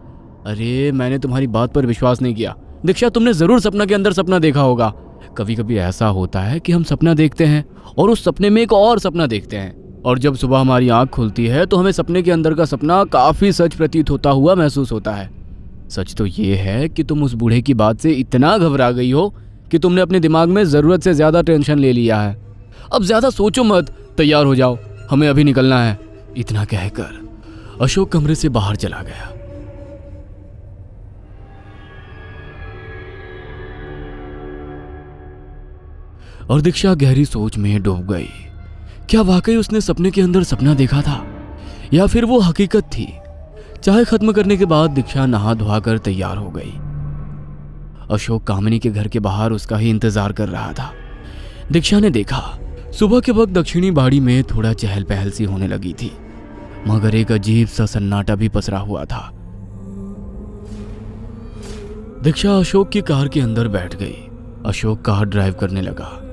[SPEAKER 1] अरे, मैंने तुम्हारी बात पर विश्वास नहीं किया। दीक्षा, तुमने ज़रूर सपना के अंदर सपना देखा होगा। कभी कभी ऐसा होता है कि हम सपना देखते हैं और उस सपने में एक और सपना देखते हैं। और जब सुबह हमारी आँख खुलती है तो हमें सपने के अंदर का सपना काफ़ी सच प्रतीत होता हुआ महसूस होता है। सच तो ये है कि तुम उस बूढ़े की बात से इतना घबरा गई हो कि तुमने अपने दिमाग में ज़रूरत से ज़्यादा टेंशन ले लिया है। अब ज़्यादा सोचो मत, तैयार हो जाओ। हमें अभी निकलना है। इतना कहकर अशोक कमरे से बाहर चला गया। और दीक्षा गहरी सोच में डूब गई। क्या वाकई उसने सपने के अंदर सपना देखा था? या फिर वो हकीकत थी? चाय खत्म करने के बाद दीक्षा नहा धोआ कर तैयार हो गई। अशोक कामिनी के घर के बाहर उसका ही इंतज़ार कर रहा था। दीक्षा ने देखा, सुबह के वक्त दक्षिणी बाड़ी में थोड़ा चहल पहल सी होने लगी थी, मगर एक अजीब सा सन्नाटा भी पसरा हुआ था। दीक्षा अशोक की कार के अंदर बैठ गई। अशोक कार ड्राइव करने लगा।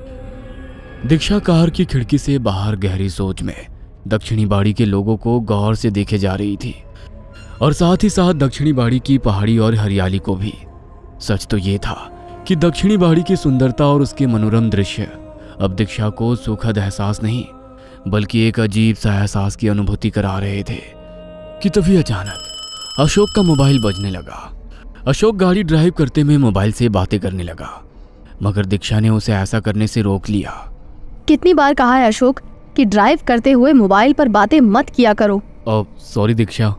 [SPEAKER 1] दीक्षा कार की खिड़की से बाहर गहरी सोच में दक्षिणी बाड़ी के लोगों को गौर से देखे जा रही थी। और साथ ही साथ दक्षिणी बाड़ी की पहाड़ी और हरियाली को भी। सच तो ये था कि दक्षिणी बाड़ी की सुंदरता और उसके मनोरम दृश्य अब दीक्षा को सुखद एहसास नहीं, बल्कि एक अजीब सा एहसास की अनुभूति करा रहे थे कि तभी अचानक अशोक का मोबाइल बजने लगा। अशोक गाड़ी ड्राइव करते में मोबाइल से बातें करने लगा, मगर दीक्षा ने उसे ऐसा करने से रोक लिया।
[SPEAKER 4] कितनी बार कहा है अशोक कि ड्राइव करते हुए मोबाइल पर बातें मत किया करो।
[SPEAKER 1] सॉरी दीक्षा,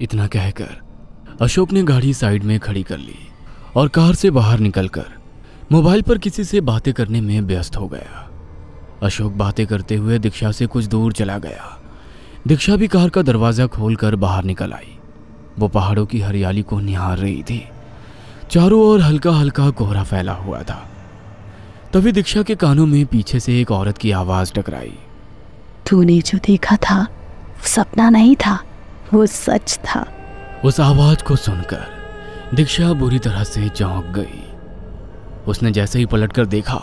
[SPEAKER 1] इतना कहकर अशोक ने गाड़ी साइड में खड़ी कर ली और कार से बाहर निकलकर मोबाइल पर किसी से बातें करने में व्यस्त हो गया। अशोक बातें करते हुए दीक्षा से कुछ दूर चला गया। दीक्षा भी कार का दरवाज़ा खोलकर बाहर निकल आई। वो पहाड़ों की हरियाली को निहार रही थी। चारों ओर हल्का हल्का कोहरा फैला हुआ था। तभी दीक्षा के कानों में पीछे से एक औरत की आवाज़ टकराई।
[SPEAKER 4] तूने जो देखा था सपना नहीं था वो सच था।
[SPEAKER 1] उस आवाज़ को सुनकर दीक्षा बुरी तरह से चौंक गई। उसने जैसे ही पलटकर देखा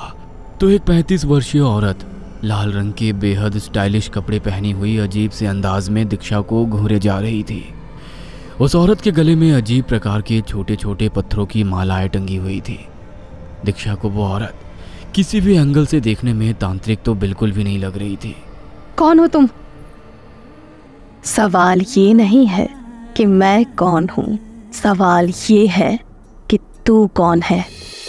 [SPEAKER 1] तो एक पैंतीस वर्षीय औरत लाल रंग के बेहद स्टाइलिश कपड़े पहनी हुई अजीब से अंदाज में दीक्षा को घूरे जा रही थी। उस औरत के गले में अजीब प्रकार के छोटे छोटे पत्थरों की मालाएँ टंगी हुई थी। दीक्षा को वो औरत किसी भी एंगल से देखने में तांत्रिक तो बिल्कुल भी नहीं लग रही थी।
[SPEAKER 4] कौन हो तुम? सवाल ये नहीं है कि मैं कौन हूँ। सवाल ये है कि तू कौन है।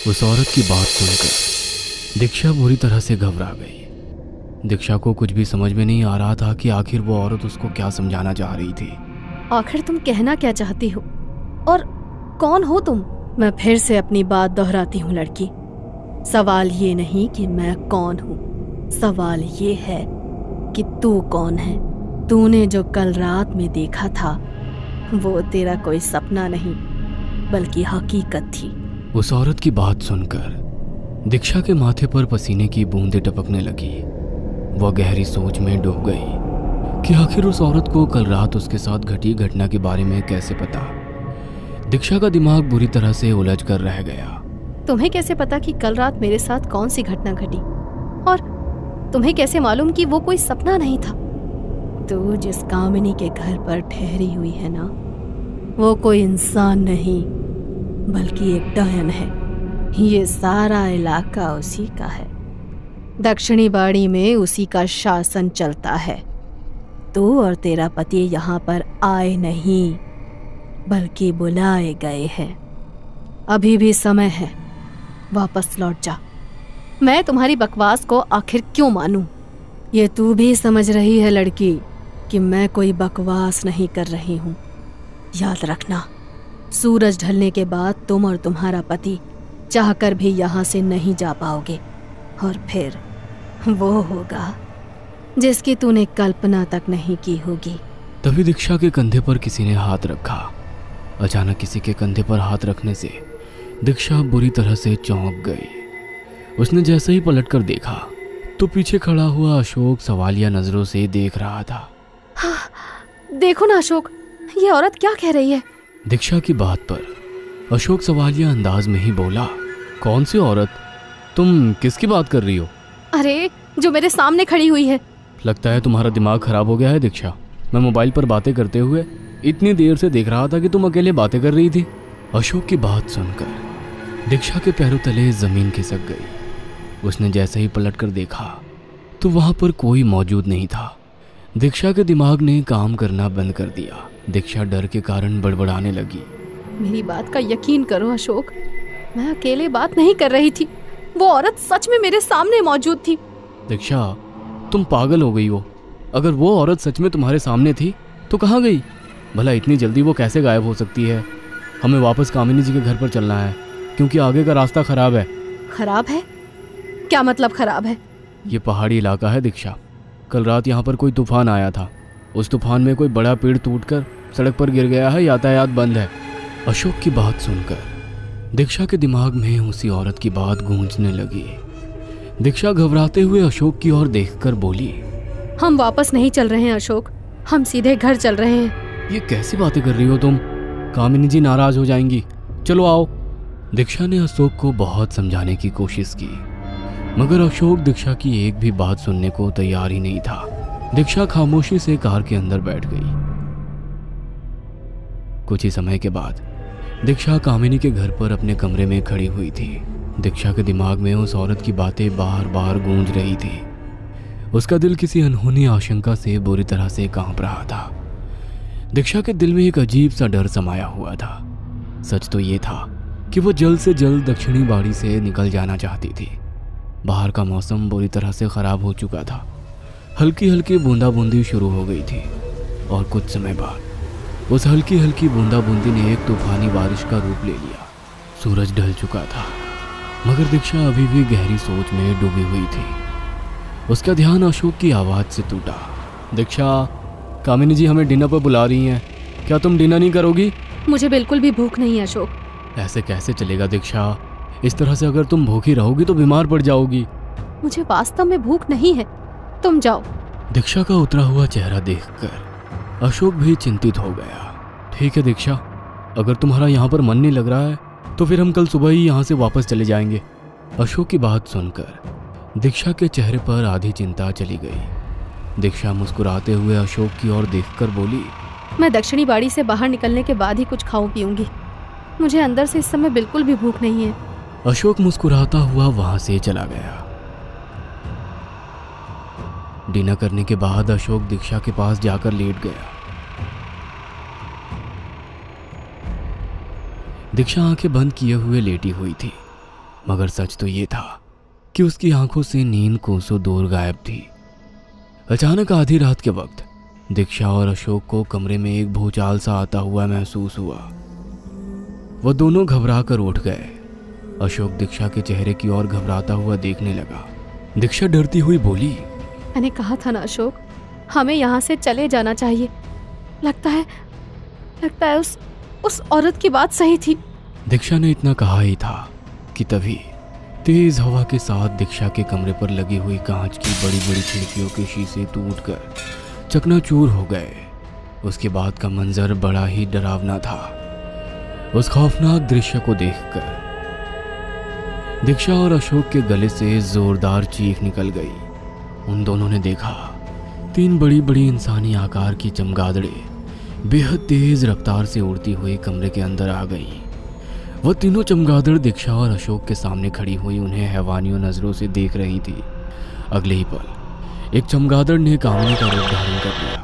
[SPEAKER 1] उस औरत की बात सुनकर दीक्षा बुरी तरह से घबरा गई। दीक्षा को कुछ भी समझ में नहीं आ रहा था कि आखिर वो औरत उसको क्या समझाना चाह रही थी।
[SPEAKER 2] आखिर तुम कहना क्या चाहती हो? और कौन हो तुम? मैं फिर से अपनी बात दोहराती हूँ लड़की। सवाल ये नहीं कि मैं कौन हूँ। सवाल ये है कि तू कौन है? तूने जो कल रात में देखा था, वो तेरा कोई सपना नहीं, बल्कि हकीकत थी।
[SPEAKER 1] उस औरत की बात सुनकर दीक्षा के माथे पर पसीने की बूंदें टपकने लगी। वह गहरी सोच में डूब गई कि आखिर उस औरत को कल रात उसके साथ घटी घटना के बारे में कैसे पता। दीक्षा का दिमाग बुरी तरह से उलझ कर रह गया।
[SPEAKER 2] तुम्हें कैसे पता कि कल रात मेरे साथ कौन सी घटना घटी? और तुम्हें कैसे मालूम कि वो कोई सपना नहीं था? तू जिस कामिनी के घर पर ठहरी हुई है ना, वो कोई इंसान नहीं, बल्कि एक डायन है। ये सारा इलाका उसी का है। दक्षिणी बाड़ी में उसी का शासन चलता है। तू और तेरा पति यहाँ पर आए नहीं, बल्कि बुलाए गए हैं। अभी भी समय है। वापस लौट जा। मैं तुम्हारी बकवास को आखिर क्यों मानूं? ये तू भी समझ रही है लड़की कि मैं कोई बकवास नहीं कर रही हूँ। याद रखना सूरज ढलने के बाद तुम और तुम्हारा पति चाहकर भी यहाँ से नहीं जा पाओगे। और फिर वो होगा जिसकी तूने कल्पना तक नहीं की होगी।
[SPEAKER 1] तभी दीक्षा के कंधे पर किसी ने हाथ रखा। अचानक किसी के कंधे पर हाथ रखने से दीक्षा बुरी तरह से चौंक गई। उसने जैसे ही पलट कर देखा तो पीछे खड़ा हुआ अशोक सवालिया नज़रों से देख रहा था।
[SPEAKER 2] देखो ना अशोक ये औरत क्या कह रही है?
[SPEAKER 1] दीक्षा की बात पर अशोक सवालिया अंदाज में ही बोला कौन सी औरत? तुम किसकी बात कर रही हो?
[SPEAKER 2] अरे जो मेरे सामने खड़ी हुई है।
[SPEAKER 1] लगता है तुम्हारा दिमाग खराब हो गया है दीक्षा। मैं मोबाइल पर बातें करते हुए इतनी देर से देख रहा था कि तुम अकेले बातें कर रही थी। अशोक की बात सुनकर दीक्षा के पैरों तले ज़मीन खिसक गई। उसने जैसे ही पलट कर देखा तो वहाँ पर कोई मौजूद नहीं था। दीक्षा के दिमाग ने काम करना बंद कर दिया। दीक्षा डर के कारण बड़बड़ाने लगी।
[SPEAKER 2] मेरी बात का यकीन करो अशोक मैं अकेले बात नहीं कर रही थी। वो औरत सच में मेरे सामने मौजूद थी।
[SPEAKER 1] दीक्षा तुम पागल हो गई हो। अगर वो औरत सच में तुम्हारे सामने थी तो कहाँ गई? भला इतनी जल्दी वो कैसे गायब हो सकती है? हमें वापस कामिनी जी के घर पर चलना है। क्योंकि आगे का रास्ता खराब है।
[SPEAKER 2] खराब है? क्या मतलब खराब है?
[SPEAKER 1] ये पहाड़ी इलाका है दीक्षा। कल रात यहाँ पर कोई तूफ़ान आया था। उस तूफ़ान में कोई बड़ा पेड़ टूटकर सड़क पर गिर गया है यातायात बंद है। अशोक की बात सुनकर दीक्षा के दिमाग में उसी औरत की बात गूंजने लगी। दीक्षा घबराते हुए अशोक की ओर देखकर बोली
[SPEAKER 2] हम वापस नहीं चल रहे हैं अशोक। हम सीधे घर चल रहे हैं।
[SPEAKER 1] ये कैसी बातें कर रही हो तुम? कामिनी जी नाराज़ हो जाएँगी। चलो आओ। दीक्षा ने अशोक को बहुत समझाने की कोशिश की, मगर अशोक दीक्षा की एक भी बात सुनने को तैयार ही नहीं था। दीक्षा खामोशी से कार के अंदर बैठ गई। कुछ ही समय के बाद, दीक्षा कामिनी के घर पर अपने कमरे में खड़ी हुई थी। दीक्षा के दिमाग में उस औरत की बातें बार बार गूंज रही थी। उसका दिल किसी अनहोनी आशंका से बुरी तरह से काँप रहा था। दीक्षा के दिल में एक अजीब सा डर समाया हुआ था। सच तो ये था कि वो जल्द से जल्द दक्षिणी बाड़ी से निकल जाना चाहती थी। बाहर का मौसम बुरी तरह से खराब हो चुका था। हल्की हल्की बूंदाबूंदी शुरू हो गई थी। और कुछ समय बाद, उस हल्की हल्की बूंदाबूंदी ने एक तूफानी बारिश का रूप ले लिया। सूरज ढल चुका था, मगर दीक्षा अभी भी गहरी सोच में डूबी हुई थी। उसका ध्यान अशोक की आवाज़ से टूटा। दीक्षा, कामिनी जी हमें डिनर पर बुला रही हैं। क्या तुम डिनर नहीं करोगी?
[SPEAKER 2] मुझे बिल्कुल भी भूख नहीं है अशोक।
[SPEAKER 1] ऐसे कैसे चलेगा दीक्षा? इस तरह से अगर तुम भूखी रहोगी तो बीमार पड़ जाओगी।
[SPEAKER 2] मुझे वास्तव में भूख नहीं है। तुम जाओ।
[SPEAKER 1] दीक्षा का उतरा हुआ चेहरा देखकर अशोक भी चिंतित हो गया। ठीक है दीक्षा अगर तुम्हारा यहाँ पर मन नहीं लग रहा है तो फिर हम कल सुबह ही यहाँ से वापस चले जाएँगे। अशोक की बात सुनकर दीक्षा के चेहरे पर आधी चिंता चली गई। दीक्षा मुस्कुराते हुए अशोक की ओर देखकर बोली
[SPEAKER 2] मैं दक्षिणी बाड़ी से बाहर निकलने के बाद ही कुछ खाऊं पीऊँगी मुझे अंदर से इस समय बिल्कुल भी भूख नहीं है।
[SPEAKER 1] अशोक मुस्कुराता हुआ वहाँ से चला गया। डिनर करने के बाद अशोक दीक्षा के पास जाकर लेट गया। दीक्षा आँखें बंद किए हुए लेटी हुई थी, मगर सच तो ये था कि उसकी आँखों से नींद कोसों दूर गायब थी। अचानक आधी रात के वक्त दीक्षा और अशोक को कमरे में एक भूचाल सा आता हुआ महसूस हुआ। वो दोनों घबरा कर उठ गए। अशोक दीक्षा के चेहरे की ओर घबराता हुआ देखने लगा। दीक्षा डरती हुई बोली
[SPEAKER 2] मैंने कहा था ना अशोक हमें यहाँ से चले जाना चाहिए। लगता है लगता है उस उस औरत की बात सही थी।
[SPEAKER 1] दीक्षा ने इतना कहा ही था कि तभी तेज हवा के साथ दीक्षा के कमरे पर लगी हुई कांच की बड़ी बड़ी खिड़कियों के शीशे टूट टूटकर चकनाचूर हो गए। उसके बाद का मंजर बड़ा ही डरावना था। उस खौफनाक दृश्य को देखकर दीक्षा और अशोक के गले से जोरदार चीख निकल गई। उन दोनों ने देखा, तीन बड़ी बड़ी इंसानी आकार की चमगादड़े बेहद तेज रफ्तार से उड़ती हुई कमरे के अंदर आ गई। वह तीनों चमगादड़ दीक्षा और अशोक के सामने खड़ी हुई उन्हें हैवानियों नज़रों से देख रही थी। अगले ही पल, एक चमगादड़ ने कामिनी का रूप धारण कर लिया।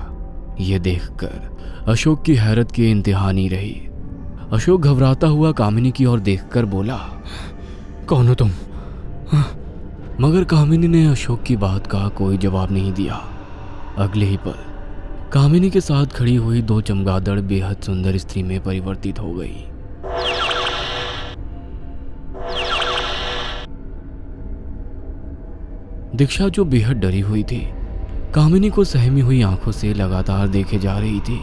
[SPEAKER 1] यह देखकर अशोक की हैरत की इंतहा नहीं रही। अशोक घबराता हुआ कामिनी की ओर देखकर बोला, कौन हो तुम? मगर कामिनी ने अशोक की बात का कोई जवाब नहीं दिया। अगले ही पल, कामिनी के साथ खड़ी हुई दो चमगादड़, बेहद सुंदर स्त्री में परिवर्तित हो गई। दीक्षा जो बेहद डरी हुई थी, कामिनी को सहमी हुई आँखों से लगातार देखे जा रही थी।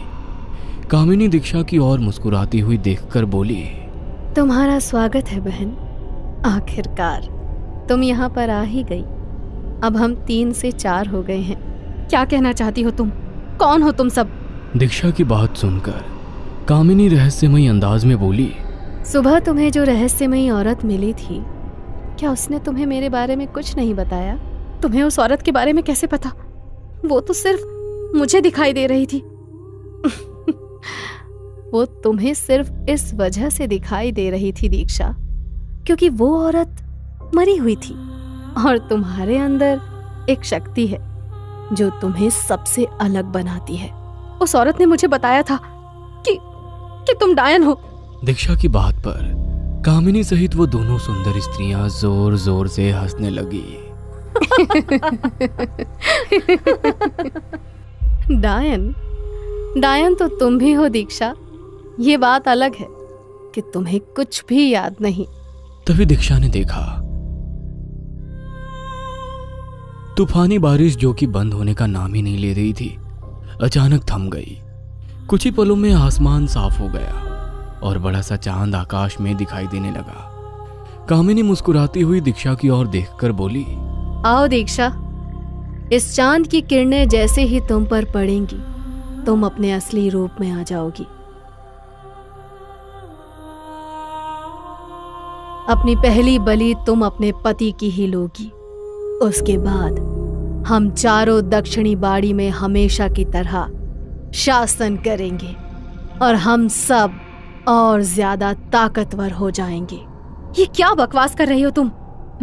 [SPEAKER 1] कामिनी दीक्षा की ओर मुस्कुराती हुई देखकर बोली
[SPEAKER 2] तुम्हारा स्वागत है बहन। आखिरकार तुम यहाँ पर आ ही गई। अब हम तीन से चार हो गए हैं। क्या कहना चाहती हो तुम? कौन हो तुम सब?
[SPEAKER 1] दीक्षा की बात सुनकर कामिनी रहस्यमयी अंदाज में बोली
[SPEAKER 2] सुबह तुम्हें जो रहस्यमयी औरत मिली थी क्या उसने तुम्हें मेरे बारे में कुछ नहीं बताया? तुम्हें उस औरत के बारे में कैसे पता? वो तो सिर्फ़ मुझे दिखाई दे रही थी। वो तुम्हें सिर्फ़ इस वजह से दिखाई दे रही थी दीक्षा क्योंकि वो औरत मरी हुई थी। और तुम्हारे अंदर एक शक्ति है जो तुम्हें सबसे अलग बनाती है। उस औरत ने मुझे बताया था कि कि तुम डायन हो।
[SPEAKER 1] दीक्षा की बात पर कामिनी सहित वो दोनों सुंदर स्त्रियाँ ज़ोर ज़ोर से हंसने लगी।
[SPEAKER 2] डायन डायन तो तुम भी हो दीक्षा। ये बात अलग है कि तुम्हें कुछ भी याद नहीं।
[SPEAKER 1] तभी दीक्षा ने देखा। तूफानी बारिश जो कि बंद होने का नाम ही नहीं ले रही थी अचानक थम गई। कुछ ही पलों में आसमान साफ़ हो गया और बड़ा सा चाँद आकाश में दिखाई देने लगा। कामिनी मुस्कुराती हुई दीक्षा की ओर देखकर बोली
[SPEAKER 2] आओ दीक्षा इस चाँद की किरणें जैसे ही तुम पर पड़ेंगी तुम अपने असली रूप में आ जाओगी। अपनी पहली बलि तुम अपने पति की ही लोगी। उसके बाद हम चारों दक्षिणी बाड़ी में हमेशा की तरह शासन करेंगे और हम सब और ज़्यादा ताकतवर हो जाएँगे। ये क्या बकवास कर रही हो तुम?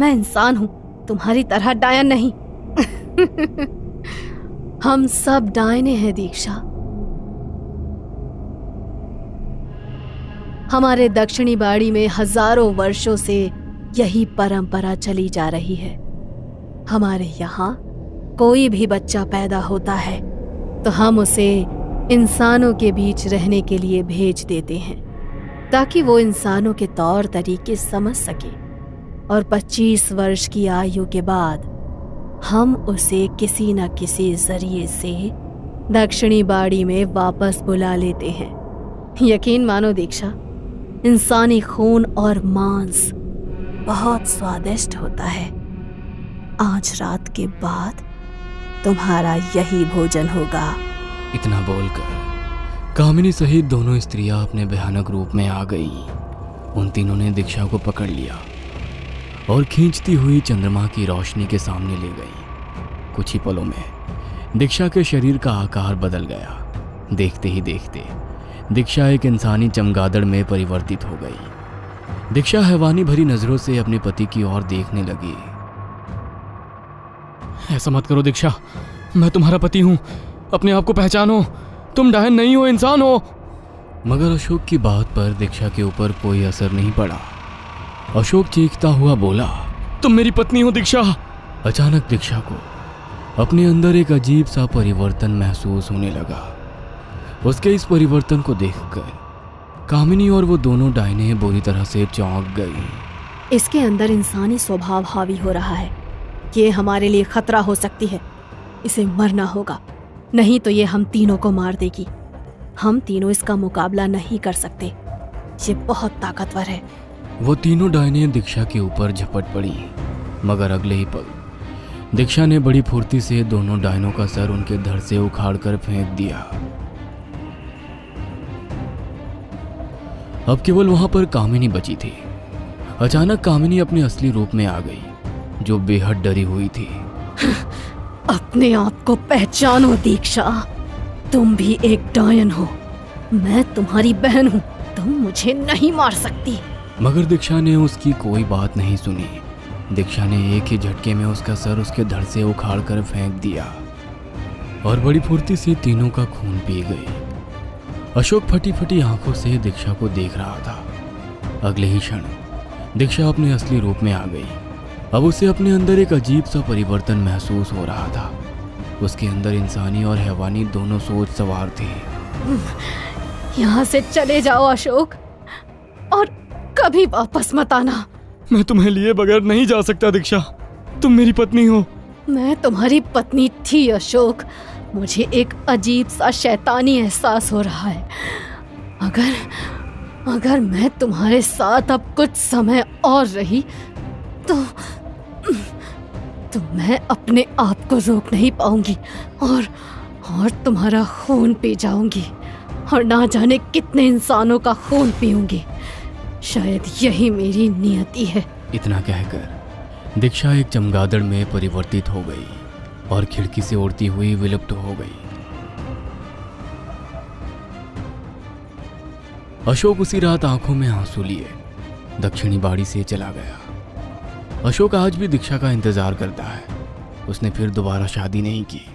[SPEAKER 2] मैं इंसान हूँ, तुम्हारी तरह डायन नहीं। हम सब डायने हैं, दीक्षा। हमारे दक्षिणी बाड़ी में हज़ारों वर्षों से यही परंपरा चली जा रही है। हमारे यहाँ कोई भी बच्चा पैदा होता है तो हम उसे इंसानों के बीच रहने के लिए भेज देते हैं, ताकि वो इंसानों के तौर तरीके समझ सके और 25 वर्ष की आयु के बाद हम उसे किसी न किसी ज़रिए से दक्षिणी बाड़ी में वापस बुला लेते हैं। यकीन मानो, दीक्षा। इंसानी खून और मांस बहुत स्वादिष्ट होता है। आज रात के बाद तुम्हारा यही भोजन होगा।
[SPEAKER 1] इतना बोलकर कामिनी सहित दोनों स्त्रियाँ अपने भयानक रूप में आ गई। उन तीनों ने दीक्षा को पकड़ लिया और खींचती हुई चंद्रमा की रोशनी के सामने ले गई। कुछ ही पलों में दीक्षा के शरीर का आकार बदल गया। देखते ही देखते दीक्षा एक इंसानी चमगादड़ में परिवर्तित हो गई। दीक्षा हैवानी भरी नज़रों से अपने पति की ओर देखने लगी। ऐसा मत करो दीक्षा मैं तुम्हारा पति हूँ अपने आप को पहचानो तुम डायन नहीं हो इंसान हो। मगर अशोक की बात पर दीक्षा के ऊपर कोई असर नहीं पड़ा। अशोक चीखता हुआ बोला
[SPEAKER 3] तुम मेरी पत्नी हो दीक्षा।
[SPEAKER 1] अचानक दीक्षा को अपने अंदर एक अजीब सा परिवर्तन महसूस होने लगा। उसके इस परिवर्तन को देखकर कामिनी और वो दोनों डायने बुरी तरह से चौंक गई।
[SPEAKER 2] इसके अंदर इंसानी स्वभाव हावी हो रहा है। ये हमारे लिए खतरा हो सकती है। इसे मरना होगा। नहीं तो ये हम तीनों को मार देगी। हम तीनों इसका मुकाबला नहीं कर सकते। ये बहुत ताकतवर है।
[SPEAKER 1] वो तीनों डायने दीक्षा के ऊपर झपट पड़ी। मगर अगले ही पल दीक्षा ने बड़ी फुर्ती से दोनों डायनों का सर उनके धड़ से उखाड़ कर फेंक दिया। अब केवल वहाँ पर कामिनी बची थी। अचानक कामिनी अपने असली रूप में आ गई जो बेहद डरी हुई थी।
[SPEAKER 2] अपने आप को पहचानो दीक्षा। तुम भी एक डायन हो। मैं तुम्हारी बहन हूँ। तुम मुझे नहीं मार सकती।
[SPEAKER 1] मगर दीक्षा ने उसकी कोई बात नहीं सुनी। दीक्षा ने एक ही झटके में उसका सर उसके धड़ से उखाड़ कर फेंक दिया। और बड़ी फुर्ती से तीनों का खून पी गई। अशोक फटी फटी आँखों से दीक्षा को देख रहा था। अगले ही क्षण दीक्षा अपने असली रूप में आ गई। अब उसे अपने अंदर एक अजीब सा परिवर्तन महसूस हो रहा था। उसके अंदर इंसानी और हैवानी दोनों सोच सवार थे।
[SPEAKER 2] यहाँ से चले जाओ अशोक और कभी वापस मत आना।
[SPEAKER 3] मैं तुम्हें लिए बगैर नहीं जा सकता दीक्षा। तुम मेरी पत्नी हो।
[SPEAKER 2] मैं तुम्हारी पत्नी थी अशोक। मुझे एक अजीब सा शैतानी एहसास हो रहा है। अगर अगर मैं तुम्हारे साथ अब कुछ समय और रही तो तो मैं अपने आप को रोक नहीं पाऊँगी और और तुम्हारा खून पी जाऊँगी और ना जाने कितने इंसानों का खून पीऊँगी। शायद यही मेरी नियति है।
[SPEAKER 1] इतना कहकर दीक्षा एक चमगादड़ में परिवर्तित हो गई। और खिड़की से उड़ती हुई विलुप्त हो गई। अशोक उसी रात आँखों में आँसू लिए, दक्षिणी बाड़ी से चला गया। अशोक आज भी दीक्षा का इंतज़ार करता है। उसने फिर दोबारा शादी नहीं की।